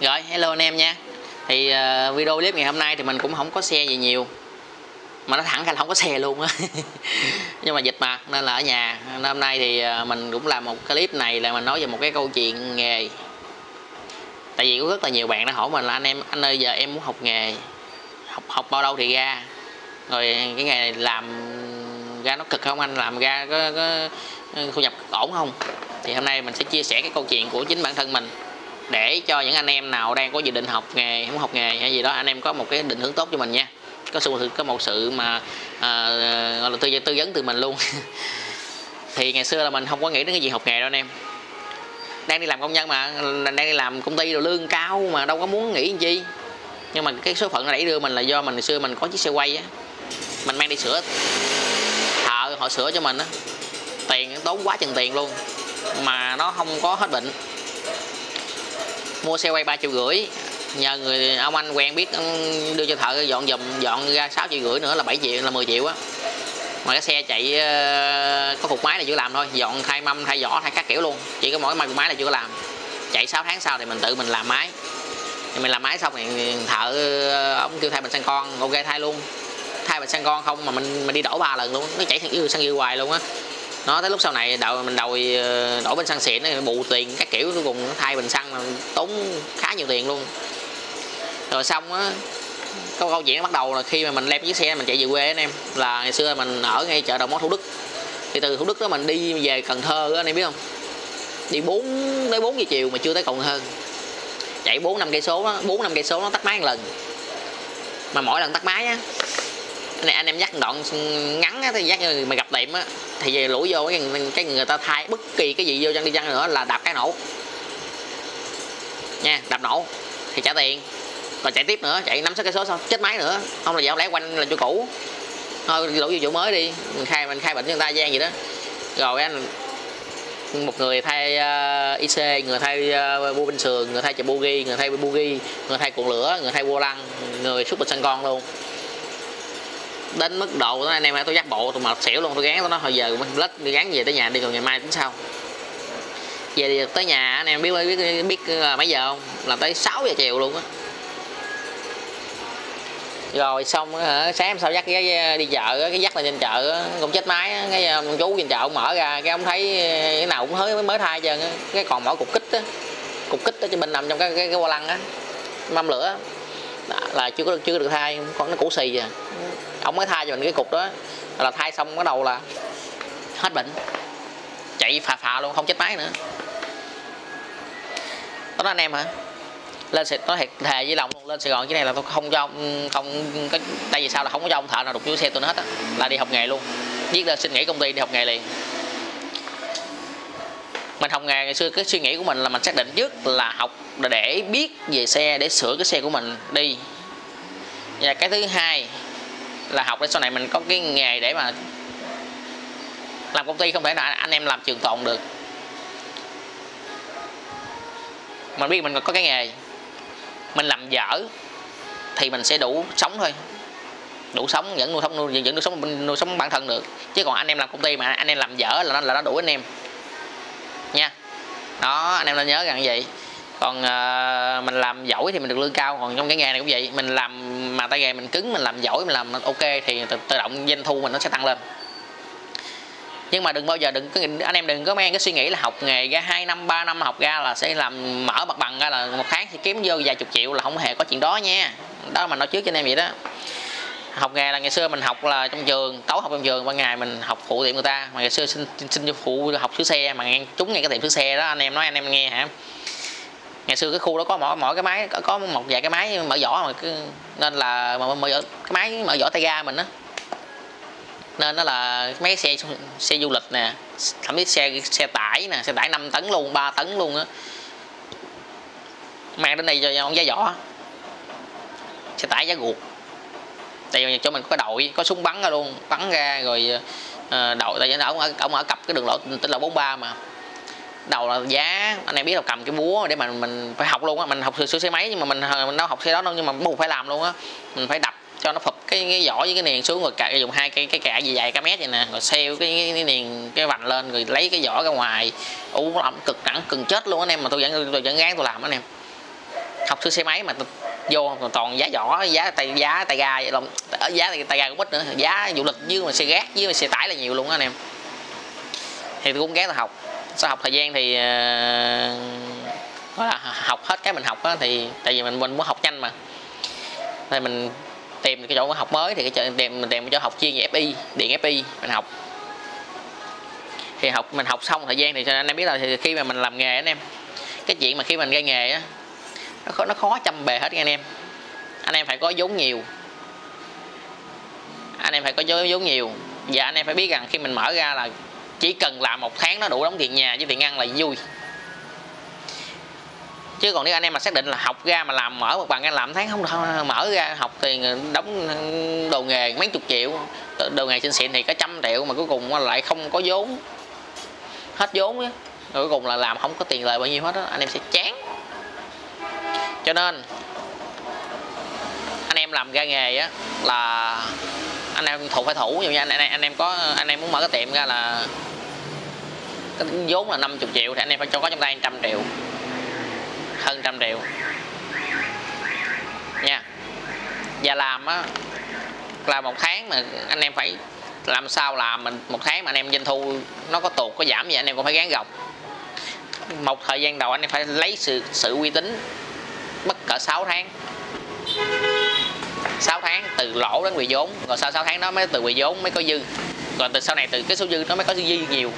Rồi, hello anh em nha. Thì uh, video clip ngày hôm nay thì mình cũng không có xe gì nhiều. Mà nó thẳng ra là không có xe luôn á. Nhưng mà dịch mà, nên là ở nhà. Nên hôm nay thì uh, mình cũng làm một cái clip này là mình nói về một cái câu chuyện nghề. Tại vì có rất là nhiều bạn đã hỏi mình là anh em Anh ơi giờ em muốn học nghề Học học bao lâu thì ra? Rồi cái nghề này làm ra nó cực không? Anh Làm ra có, có ừ, thu nhập ổn không? Thì hôm nay mình sẽ chia sẻ cái câu chuyện của chính bản thân mình để cho những anh em nào đang có dự định học nghề muốn học nghề hay gì đó anh em có một cái định hướng tốt cho mình nha. Có sự có một sự mà à, gọi là tư tư vấn từ mình luôn. Thì ngày xưa là mình không có nghĩ đến cái gì học nghề đâu anh em. Đang đi làm công nhân mà đang đi làm công ty rồi lương cao mà đâu có muốn nghĩ gì chi. Nhưng mà cái số phận nó đẩy đưa mình là do mình ngày xưa mình có chiếc xe quay á. Mình mang đi sửa. Thợ họ sửa cho mình á. Tiền tốn quá chừng tiền luôn. Mà nó không có hết bệnh mua xe quay ba triệu rưỡi. Nhờ người, ông anh quen biết đưa cho thợ dọn dùm, dọn ra 6 triệu rưỡi nữa là 7 triệu, là 10 triệu á. Mà cái xe chạy ờ, có phục máy là chưa làm thôi, dọn thay mâm, thay vỏ, thay các kiểu luôn. Chỉ có mỗi máy phục máy là chưa có làm. Chạy 6 tháng sau thì mình tự mình làm máy. Thì mình làm máy xong thì thợ ờ, ông kêu thay bình xăng con, ok, thay luôn. Thay bình xăng con không mà mình mình đi đổ ba lần luôn, nó chạy sang, yêu sang yêu hoài luôn á nó tới lúc sau này đầu mình đầu ờ, đổ bên xăng xịn nó bù tiền các kiểu cuối cùng thay bình xăng là tốn khá nhiều tiền luôn. Rồi xong á câu câu chuyện bắt đầu là khi mà mình lem chiếc xe mình chạy về quê anh em là ngày xưa mình ở ngay chợ đầu mối thủ đức. Thì từ thủ đức đó mình đi về cần thơ đó, anh em biết không? Đi 4 tới 4 giờ chiều mà chưa tới cần thơ. Chạy 4 năm cây số đó 4 năm cây số nó tắt máy một lần. Mà mỗi lần tắt máy á này anh em dắt đoạn ngắn á thì dắt mà gặp tiệm á thì về lũi vô cái, cái người ta thay bất kỳ cái gì vô chân đi chăng nữa là đạp cái nổ. Nha đạp nổ thì trả tiền. Còn chạy tiếp nữa chạy năm sáu cây số xong chết máy nữa. Không là dạo lẽ quanh là chỗ cũ. Thôi lũi vô chỗ mới đi. Mình khai mình khai bệnh cho người ta gian gì đó. Rồi anh một người thay ờ, uh, IC, người thay uh, bu bên sườn, người thay chạy bogi, người thay bogi, người thay cuộn lửa, người thay vô lăng, người xuất bịch xăng con luôn đến mức độ đó anh em tôi dắt bộ tôi mệt xỉu luôn tôi gán tôi nói hồi giờ mình lết đi gán về tới nhà đi còn ngày mai tính sau về tới nhà anh em biết biết biết là mấy giờ không? Là tới 6 giờ chiều luôn á. Rồi xong ờ, sáng hôm sau dắt cái đi chợ cái dắt là ờ, trên chợ cũng chết máy cái ông chú trên chợ ông mở ra cái ông thấy ờ, cái nào cũng mới mới thay trơn cái còn mỗi cục kích á cục kích ở trên bên nằm trong cái cái, cái hoa lăng á mâm lửa là chưa có được chưa được thay còn nó cũ xì rồi ông mới thay cho mình cái cục đó. Là thay xong bắt đầu là hết bệnh. Chạy phà phà luôn, không chết máy nữa. Đó anh em hả? Lên sẽ nó thiệt, thề với lòng luôn, lên sài gòn cái này là tôi không cho ông không có tại vì sao là không có cho ông thợ nào đục vô xe tôi hết á. Là đi học nghề luôn. Viết lên xin nghỉ công ty, đi học nghề liền. Mình học nghề, ngày xưa cái suy nghĩ của mình là mình xác định trước là học để biết về xe, để sửa cái xe của mình đi. Và cái thứ hai là học để sau này mình có cái nghề để mà làm công ty không thể nào anh em làm trường tồn được. Mình biết mình có cái nghề, mình làm dở thì mình sẽ đủ sống thôi. Đủ sống, vẫn nuôi sống, nuôi, vẫn nuôi sống nuôi sống bản thân được. Chứ còn anh em làm công ty mà anh em làm dở là nó là nó đủ anh em. Nha. Đó, anh em nên nhớ rằng vậy còn uh, mình làm giỏi thì mình được lương cao. Còn trong cái nghề này cũng vậy mình làm mà tay nghề mình cứng mình làm giỏi mình làm ok thì tự, tự động doanh thu mình nó sẽ tăng lên. Nhưng mà đừng bao giờ đừng có anh em đừng có mang cái suy nghĩ là học nghề ra 2 năm 3 năm học ra là sẽ làm mở mặt bằng ra là một tháng thì kiếm vô vài chục triệu là không hề có chuyện đó nha. Đó mà nói trước cho anh em vậy đó. Học nghề là ngày xưa mình học là trong trường tối học trong trường ban ngày mình học phụ tiệm người ta. Mà ngày xưa xin xin cho phụ học sửa xe mà ngang trúng ngay cái tiệm sửa xe đó anh em nói anh em nghe hả? Ngày xưa cái khu đó có mỗi mỗi cái máy có, có một vài cái máy mở vỏ mà cứ, nên là mà mở cái máy mở vỏ tay ga mình á. Nên nó là mấy xe xe du lịch nè thậm chí xe xe tải nè xe tải 5 tấn luôn 3 tấn luôn á. Mang đến đây cho ông giá vỏ. Xe tải giá ruột. Tại vì chỗ mình có đội có súng bắn ra luôn bắn ra rồi uh, đội tại vì ông ở ông ở cặp cái đường lộ tên là 43 mà đầu là giá anh em biết là cầm cái búa để mà mình phải học luôn á mình học sửa xe máy nhưng mà mình mình đâu học xe đó đâu nhưng mà buộc phải làm luôn á. Mình phải đập cho nó phập cái, cái vỏ với cái niền xuống rồi cạy dùng hai cái cái cạ gì dài cả mét vậy nè rồi xeo cái, cái, cái niền cái vành lên rồi lấy cái vỏ ra ngoài. U làm cực nặng cần chết luôn anh em mà tôi vẫn tôi vẫn gán tôi làm anh em. Học sửa xe máy mà vô toàn giá vỏ giá tay giá tay ga vậy lòng ờ, giá tay ga cũng ít nữa giá vũ lực với mà xe gác với mà xe tải là nhiều luôn á anh em. Thì tôi cũng ghé tôi học sau học thời gian thì uh, là học hết cái mình học đó, thì tại vì mình mình muốn học nhanh mà. Thì mình tìm cái chỗ học mới thì cái chỗ, tìm mình tìm cái chỗ học chuyên về FI điện FI mình học. Thì học mình học xong thời gian thì cho anh em biết là thì khi mà mình làm nghề anh em cái chuyện mà khi mình ra nghề á nó khó, nó khó chăm bề hết anh em. Anh em phải có vốn nhiều. Anh em phải có vốn nhiều. Và anh em phải biết rằng khi mình mở ra là chỉ cần làm một tháng nó đủ đóng tiền nhà với tiền ăn là vui. Chứ còn nếu anh em mà xác định là học ra mà làm mở một bằng anh làm tháng không được, mở ra học thì đóng đồ nghề mấy chục triệu. Đồ nghề xin xịn thì cả trăm triệu mà cuối cùng lại không có vốn. Hết vốn á. Cuối cùng là làm không có tiền lời bao nhiêu hết đó anh em sẽ chán. Cho nên, anh em làm ra nghề á là anh em thủ phải thủ. Như anh, anh anh em có anh em muốn mở cái tiệm ra là cái vốn là 50 triệu thì anh em phải cho có trong tay trăm triệu. Hơn trăm triệu. Nha. Và làm á là một tháng mà anh em phải làm sao làm mình một tháng mà anh em doanh thu nó có tụt có giảm gì anh em cũng phải gán gồng một thời gian đầu anh em phải lấy sự sự uy tín bất cỡ 6 tháng. 6 tháng từ lỗ đến bị vốn. Rồi sau 6 tháng đó mới từ bị vốn mới có dư. Rồi từ sau này từ cái số dư nó mới có dư nhiều.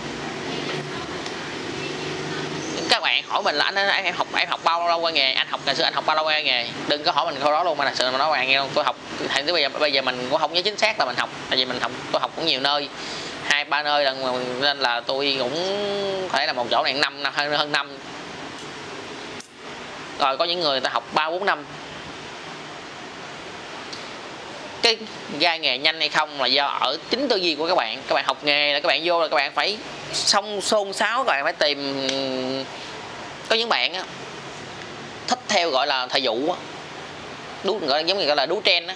Các bạn hỏi mình là anh, anh em học em học bao lâu qua nghề? Anh học ngày xưa anh học bao lâu qua nghề? Đừng có hỏi mình câu đó luôn mà thật sự mà nói bạn nghe tôi học thành tới bây giờ bây giờ mình cũng không nhớ chính xác là mình học. Tại vì mình học tôi học cũng nhiều nơi. Hai ba nơi lần nên là tôi cũng phải là một chỗ này năm năm hơn hơn năm. Rồi có những người ta học ba bốn năm cái ra nghề nhanh hay không là do ở chính tư duy của các bạn. Các bạn học nghề là các bạn vô là các bạn phải xong xôn xáo các bạn phải tìm có những bạn á thích theo gọi là thời vụ á. Đú gọi giống như gọi là đú trend á.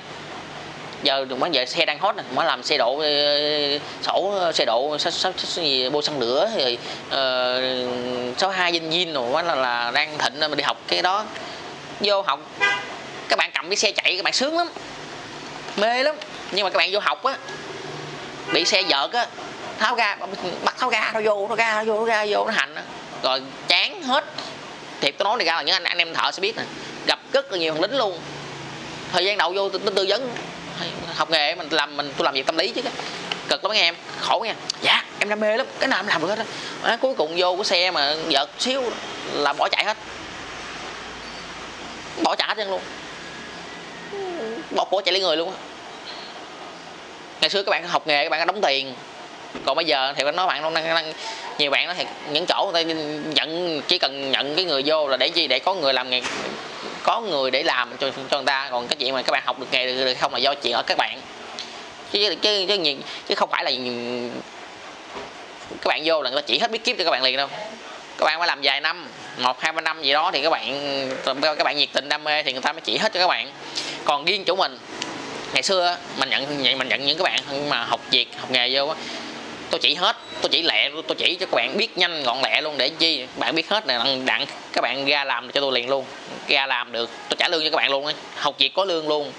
Giờ đừng bán giờ xe đang hot nè mới làm xe độ ờ, sổ xe độ gì bô xăng lửa rồi ờ, số hai dinh dinh rồi là, là đang thịnh mà đi học cái đó. Vô học các bạn cầm cái xe chạy các bạn sướng lắm mê lắm. Nhưng mà các bạn vô học á bị xe vợt á tháo ga bắt tháo ga nó vô nó ga nó vô nó ga vô nó hành á. Rồi chán hết. Thiệt tôi nói này ra là những anh anh em thợ sẽ biết nè. Gặp rất là nhiều thằng lính luôn. Thời gian đầu vô tôi, tư vấn. Học nghề mình làm mình tôi làm việc tâm lý chứ. Cực lắm nghe em khổ nha dạ em đam mê lắm. Cái nào em làm được hết á. Cuối cùng vô cái xe mà vợt xíu là bỏ chạy hết. Bỏ chạy hết luôn bóc của chạy lấy người luôn á. Ngày xưa các bạn học nghề các bạn đóng tiền. Còn bây giờ thì nói bạn đang đang đang nhiều bạn nói thì những chỗ người ta nhận chỉ cần nhận cái người vô là để gì để có người làm nghề có người để làm cho cho người ta. Còn cái chuyện mà các bạn học được nghề được không là do chuyện ở các bạn. Chứ chứ chứ, chứ, chứ không phải là các bạn vô là người ta chỉ hết biết kiếp cho các bạn liền đâu các bạn phải làm vài năm, một, hai, ba năm gì đó thì các bạn các bạn nhiệt tình, đam mê thì người ta mới chỉ hết cho các bạn còn riêng chỗ mình, ngày xưa mình nhận mình nhận những các bạn mà học việc học nghề vô tôi chỉ hết, tôi chỉ lẹ, tôi chỉ cho các bạn biết nhanh, gọn lẹ luôn để chi, bạn biết hết này, đặng các bạn ra làm cho tôi liền luôn, ra làm được, tôi trả lương cho các bạn luôn ấy. học việc có lương luôn,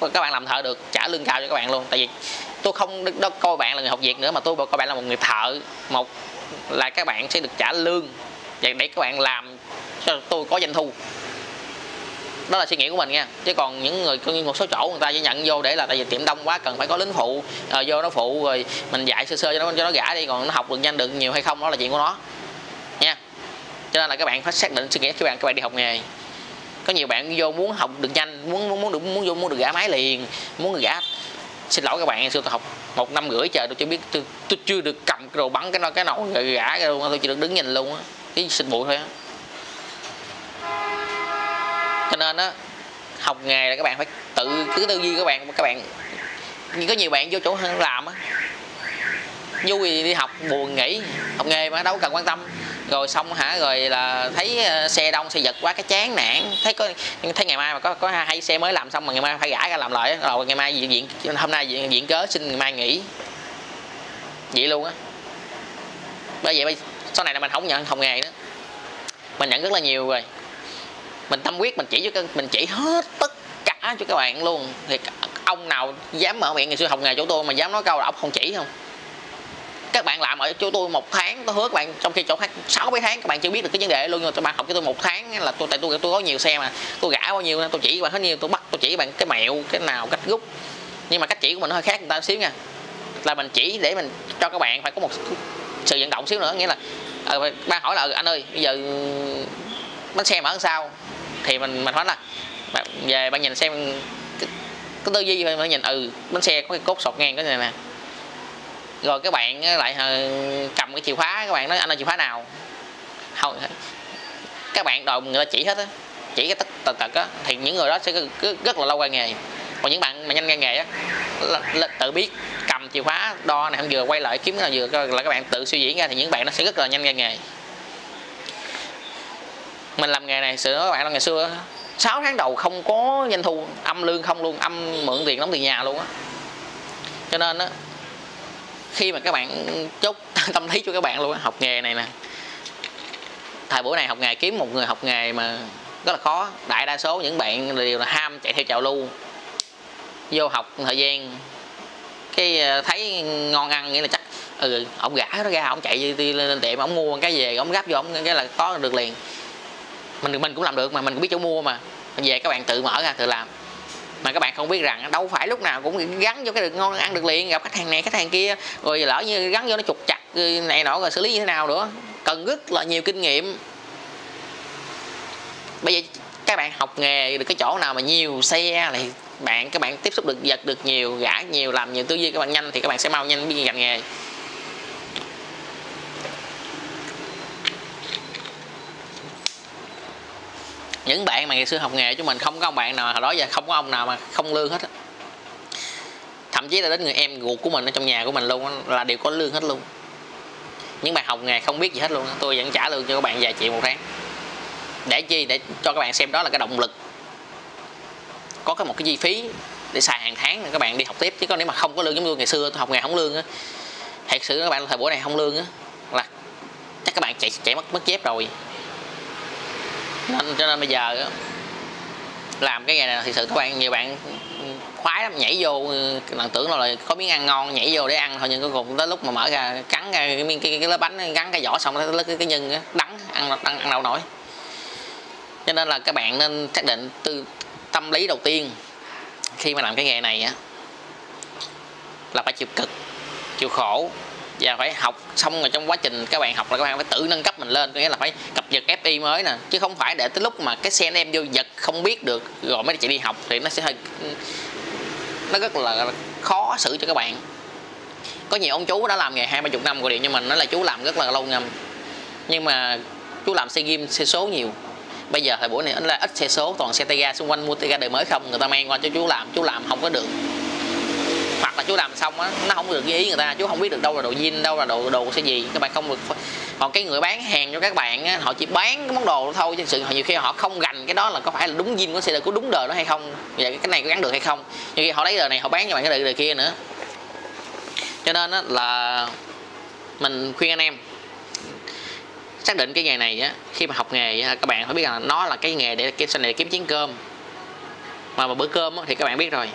các bạn làm thợ được, trả lương cao cho các bạn luôn tại vì tôi không đó coi bạn là người học việc nữa mà tôi coi bạn là một người thợ, một là các bạn sẽ được trả lương để các bạn làm cho tôi có doanh thu. Đó là suy nghĩ của mình nha. Chứ còn những người có một số chỗ người ta chỉ nhận vô để là tại vì tiệm đông quá cần phải có lính phụ à, vô nó phụ rồi mình dạy sơ sơ cho nó cho nó gã đi còn nó học được nhanh được nhiều hay không đó là chuyện của nó. Nha. Cho nên là các bạn phải xác định suy nghĩ các bạn các bạn đi học nghề. Có nhiều bạn vô muốn học được nhanh muốn muốn muốn được muốn vô muốn được gã máy liền muốn được gã xin lỗi các bạn xưa tôi học một năm rưỡi trời tôi chưa biết tôi, tôi chưa được cầm cái đồ bắn cái nó cái nồi gã ra luôn tôi chỉ được đứng nhìn luôn á. Cái xin bụi thôi á. Cho nên á học nghề là các bạn phải tự cứ tư duy các bạn các bạn như có nhiều bạn vô chỗ làm á. Vui đi học buồn nghỉ học nghề mà đâu cần quan tâm. Rồi xong hả rồi là thấy ờ, xe đông xe giật quá cái chán nản. Thấy có thấy ngày mai mà có có hai xe mới làm xong mà ngày mai phải gãi ra làm lại rồi ngày mai diện, diện hôm nay diện, diện cớ xin ngày mai nghỉ vậy luôn á. Bởi vậy sau này là mình không nhận học nghề nữa. Mình nhận rất là nhiều rồi. Mình tâm quyết, mình chỉ cho mình chỉ hết tất cả cho các bạn luôn. Thì ông nào dám mở miệng, ngày xưa học nghề chỗ tôi mà dám nói câu là ông không chỉ không. Các bạn làm ở chỗ tôi một tháng, tôi hứa các bạn, trong khi chỗ khác sáu mấy tháng, các bạn chưa biết được cái vấn đề luôn rồi các bạn học cho tôi một tháng là tôi, tại tôi tôi có nhiều xe mà. Tôi gã bao nhiêu tôi chỉ các bạn hết nhiều tôi bắt, tôi chỉ các bạn cái mẹo, cái nào, cách rút nhưng mà cách chỉ của mình nó hơi khác người ta xíu nha là mình chỉ để mình cho các bạn phải có một sự vận động xíu nữa nghĩa là ờ, ba hỏi là ừ, anh ơi bây giờ ừ, bánh xe mở sao? Thì mình mình nói là về bạn nhìn xem cái, cái tư duy mà nhìn ừ bánh xe có cái cốt sọt ngang cái này nè. Rồi các bạn lại ờ, cầm cái chìa khóa các bạn nói anh là chìa khóa nào? Không các bạn đòi người ta chỉ hết á chỉ cái tất tật tật á thì những người đó sẽ rất là lâu qua nghề còn những bạn mà nhanh nghe nghề á là, là tự biết cầm chìa khóa đo này vừa quay lại kiếm là vừa là các bạn tự suy diễn ra thì những bạn nó sẽ rất là nhanh nghe nghề. Mình làm nghề này sự các bạn là ngày xưa 6 tháng đầu không có doanh thu âm lương không luôn âm mượn tiền đóng tiền nhà luôn á. Cho nên á khi mà các bạn chốt tâm lý cho các bạn luôn á học nghề này nè. Thời buổi này học nghề kiếm một người học nghề mà rất là khó. Đại đa số những bạn đều là ham chạy theo trào lưu vô học thời gian, cái ờ, thấy ngon ăn, nghĩa là chắc ừ ông gã nó ra ông chạy đi lên tiệm ông mua cái về ông gấp vô ông cái là có được liền. Mình mình cũng làm được mà, mình cũng biết chỗ mua mà. Về các bạn tự mở ra, tự làm. Mà các bạn không biết rằng đâu phải lúc nào cũng gắn vô cái được ngon ăn được liền, gặp khách hàng này, khách hàng kia, rồi lỡ như gắn vô nó trục chặt ừ, này nọ, rồi xử lý như thế nào nữa. Cần rất là nhiều kinh nghiệm. Bây giờ các bạn học nghề được cái chỗ nào mà nhiều xe thì bạn, các bạn tiếp xúc được giật được nhiều, gã nhiều, làm nhiều tư duy các bạn nhanh thì các bạn sẽ mau nhanh biết ngành nghề. Những bạn mà ngày xưa học nghề của mình, không có ông bạn nào hồi đó giờ không có ông nào mà không lương hết thậm chí là đến người em ruột của mình ở trong nhà của mình luôn là đều có lương hết luôn. Những bạn học nghề không biết gì hết luôn tôi vẫn trả lương cho các bạn vài triệu một tháng. Để chi? Để cho các bạn xem đó là cái động lực có cái một cái chi phí để xài hàng tháng các bạn đi học tiếp. Chứ còn nếu mà không có lương giống như ngày xưa tôi học ngày không lương á thật sự các bạn thời buổi này không lương á là chắc các bạn chạy chạy mất mất dép rồi. Nên cho nên bây giờ làm cái nghề này thì sự các bạn nhiều bạn khoái lắm nhảy vô lần tưởng là có miếng ăn ngon nhảy vô để ăn thôi nhưng cuối cùng tới lúc mà mở ra cắn ra cái miếng cái, cái, cái bánh gắn cái vỏ xong lấy cái, cái nhân đắng ăn ăn, ăn đâu nổi. Cho nên là các bạn nên xác định từ tâm lý đầu tiên khi mà làm cái nghề này á, là phải chịu cực, chịu khổ và phải học. Xong rồi trong quá trình các bạn học là các bạn phải tự nâng cấp mình lên, có nghĩa là phải cập nhật FI mới nè. Chứ không phải để tới lúc mà cái xe em vô giật không biết được, rồi mới chạy đi học thì nó sẽ hơi, nó rất là khó xử cho các bạn. Có nhiều ông chú đã làm nghề hai ba chục năm gọi điện cho mình nói là chú làm rất là lâu ngầm nhưng mà chú làm xe game xe số nhiều bây giờ thời buổi này là ít xe số toàn xe tay ga xung quanh mua tay ga đời mới không? Người ta mang qua cho chú làm chú làm không có được. Hoặc là chú làm xong á nó không được ý người ta chú không biết được đâu là đồ zin đâu là đồ đồ xe gì. Các bạn không được còn cái người bán hàng cho các bạn á, họ chỉ bán cái món đồ thôi chứ sự nhiều khi họ không gành cái đó là có phải là đúng zin của xe có đúng đời đó hay không? Vậy cái này có gắn được hay không? Nhiều khi họ lấy đời này họ bán cho bạn cái đời, đời kia nữa. Cho nên á, là mình khuyên anh em xác định cái nghề này á, khi mà học nghề các bạn phải biết là nó là cái nghề để sau này kiếm chén cơm. Mà mà bữa cơm thì các bạn biết rồi.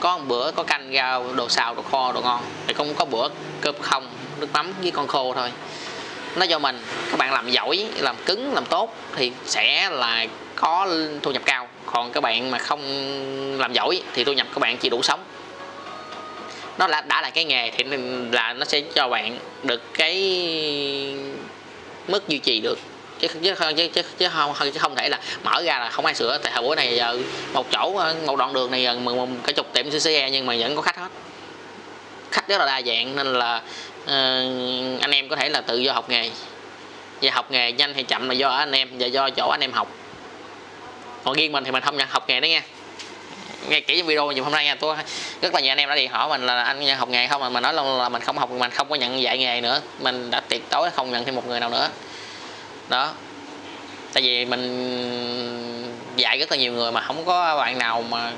Có một bữa có canh rau, đồ xào, đồ kho, đồ ngon. Thì không có bữa cơm không, nước mắm với con khô thôi. Nó do mình. Các bạn làm giỏi, làm cứng, làm tốt thì sẽ là có thu nhập cao. Còn các bạn mà không làm giỏi thì thu nhập các bạn chỉ đủ sống nó là đã là cái nghề thì là nó sẽ cho bạn được cái mức duy trì được. Chứ chứ chứ chứ, chứ không chứ không thể là mở ra là không ai sửa. Tại thời buổi này giờ một chỗ một đoạn đường này giờ cả chục tiệm xe nhưng mà vẫn có khách hết. Khách rất là đa dạng nên là uh, anh em có thể là tự do học nghề. Và học nghề nhanh hay chậm là do anh em và do chỗ anh em học. Còn riêng mình thì mình không nhận học nghề đó nha nghe kỹ trong video nhiều hôm nay nha. Tôi rất là nhiều anh em đã điện hỏi mình là anh học nghề không mà mình nói là, là mình không học mình không có nhận dạy nghề nữa. Mình đã tuyệt đối không nhận thêm một người nào nữa. Đó. Tại vì mình dạy rất là nhiều người mà không có bạn nào mà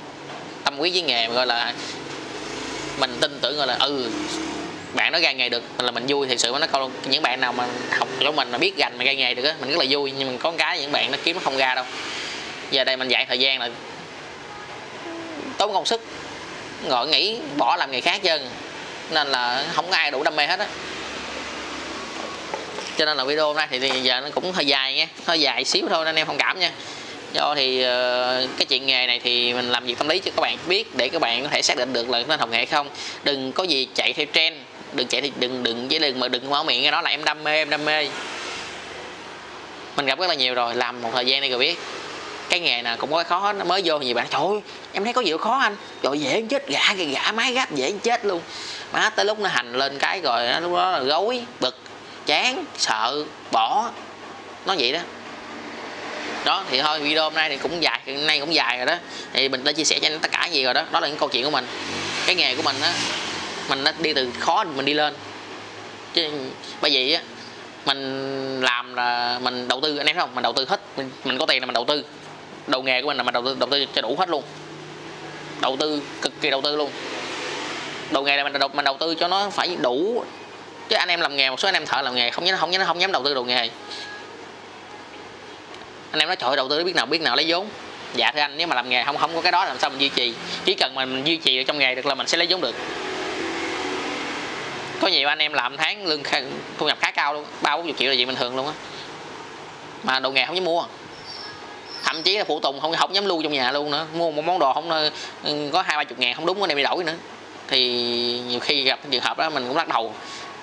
tâm quyết với nghề mà gọi là mình tin tưởng gọi là ừ bạn nó ra nghề được là mình vui thật sự. Nó câu những bạn nào mà học của mình mà biết gành mà ra nghề được á mình rất là vui. Nhưng mà có cái những bạn nó kiếm nó không ra đâu. Giờ đây mình dạy thời gian là tốn công sức ngồi nghĩ bỏ làm nghề khác chân nên là không có ai đủ đam mê hết á. Cho nên là video hôm nay thì, thì giờ nó cũng hơi dài nha hơi dài xíu thôi nên em thông cảm nha. Do thì uh, cái chuyện nghề này thì mình làm việc tâm lý cho các bạn biết để các bạn có thể xác định được là nên học nghề không. Đừng có gì chạy theo trend đừng chạy thì đừng đừng với đừng mà đừng mở miệng nói là em đam mê em đam mê. Mình gặp rất là nhiều rồi làm một thời gian đây rồi biết cái nghề nào cũng có khó hết mới vô nhiều bạn trời ơi em thấy có gì khó anh? Rồi dễ chết gã cái gã máy gáp dễ chết luôn. Má tới lúc nó hành lên cái rồi nó lúc đó là gối bực chán sợ bỏ. Nó vậy đó. Đó thì thôi video hôm nay thì cũng dài hôm nay cũng dài rồi đó. Thì mình đã chia sẻ cho anh tất cả gì rồi đó. Đó là những câu chuyện của mình. Cái nghề của mình á mình nó đi từ khó mình đi lên. Chứ bởi vậy á mình làm là mình đầu tư anh em thấy không? Mình đầu tư hết mình, mình có tiền là mình đầu tư đầu nghề của mình là mình đầu tư đầu tư cho đủ hết luôn. Đầu tư, cực kỳ đầu tư luôn. Đầu nghề là mình đầu mình đầu tư cho nó phải đủ. Chứ anh em làm nghề, một số anh em thợ làm nghề không nhớ không nhớ không dám đầu tư đầu nghề. Anh em nói, trời đầu tư biết nào biết nào lấy vốn. Dạ thưa anh, nếu mà làm nghề không không có cái đó làm sao mình duy trì? Chỉ cần mình duy trì ở trong nghề được là mình sẽ lấy vốn được. Có nhiều anh em làm tháng lương thu nhập khá cao luôn, ba bốn triệu là gì bình thường luôn á. Mà đồ nghề không dám mua thậm chí là phụ tùng không không dám lưu trong nhà luôn nữa. Mua một món đồ không ừ, có hai, ba chục ngàn không đúng cái này bị đổi nữa. Thì nhiều khi gặp trường hợp đó mình cũng lắc đầu.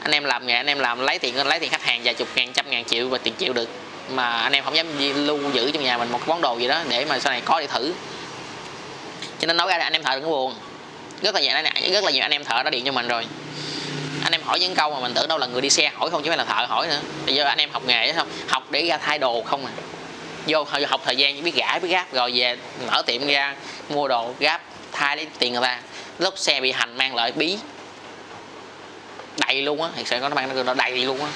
Anh em làm nghề, anh em làm lấy tiền lấy tiền khách hàng vài chục ngàn, trăm ngàn triệu và tiền triệu được. Mà anh em không dám lưu giữ trong nhà mình một món đồ gì đó để mà sau này có để thử. Cho nên nói ra là anh em thợ đừng có buồn. Rất là nhiều anh rất là nhiều anh em thợ đã điện cho mình rồi. Anh em hỏi những câu mà mình tưởng đâu là người đi xe hỏi không, chứ phải là thợ hỏi nữa. Bây giờ anh em học nghề không học để ra thay đồ không à vô học thời gian, biết gãi, biết gáp. Rồi về, mở tiệm ra, mua đồ, gáp, thay lấy tiền người ta. Lúc xe bị hành mang lại bí. Đầy luôn á thật sự có nó mang nó đầy luôn á.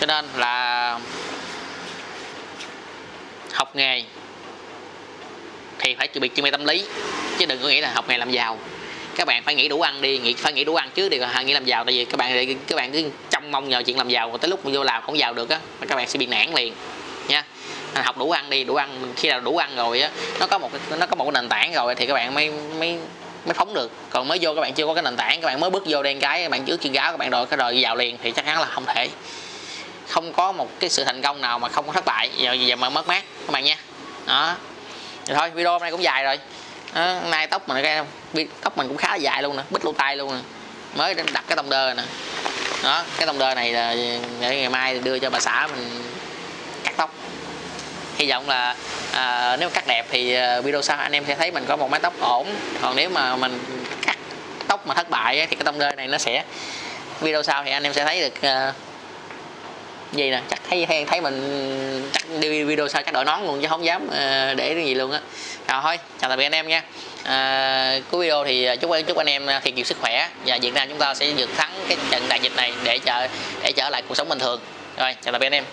Cho nên là học nghề thì phải chuẩn bị chuẩn bị tâm lý, chứ đừng có nghĩ là học nghề làm giàu. Các bạn phải nghĩ đủ ăn đi, nghĩ, phải nghĩ đủ ăn trước thì nghĩ làm giàu. Tại vì các bạn các bạn cứ trông mong nhờ chuyện làm giàu mà tới lúc mình vô làm không giàu được á các bạn sẽ bị nản liền nha. À, học đủ ăn đi đủ ăn khi nào đủ ăn rồi á nó có một nó có một nền tảng rồi thì các bạn mới mới mới phóng được. Còn mới vô các bạn chưa có cái nền tảng các bạn mới bước vô đen cái các bạn trước chân gáo các bạn rồi cái rồi vào liền thì chắc chắn là không thể. Không có một cái sự thành công nào mà không có thất bại giờ giờ mà mất mát các bạn nha. Đó. Thì thôi video hôm nay cũng dài rồi. Đó, nay tóc mình cái tóc mình cũng khá là dài luôn nè bít lỗ tay luôn nè. Mới đặt cái tông đơ nè đó cái tông đơ này là để ngày mai đưa cho bà xã mình cắt tóc. Hy vọng là à, nếu cắt đẹp thì à, video sau anh em sẽ thấy mình có một mái tóc ổn. Còn nếu mà mình cắt tóc mà thất bại thì cái tông đơ này nó sẽ video sau thì anh em sẽ thấy được à, gì nè chắc thấy thấy, thấy mình chắc đi video sau chắc đội nón luôn chứ không dám uh, để cái gì luôn á. Rồi thôi chào tạm biệt anh em nha. À, cuối video thì à, chúc chúc anh em thiệt nhiều sức khỏe. Và Việt Nam chúng ta sẽ vượt thắng cái trận đại dịch này để trở để trở lại cuộc sống bình thường. Rồi, chào tạm biệt anh em.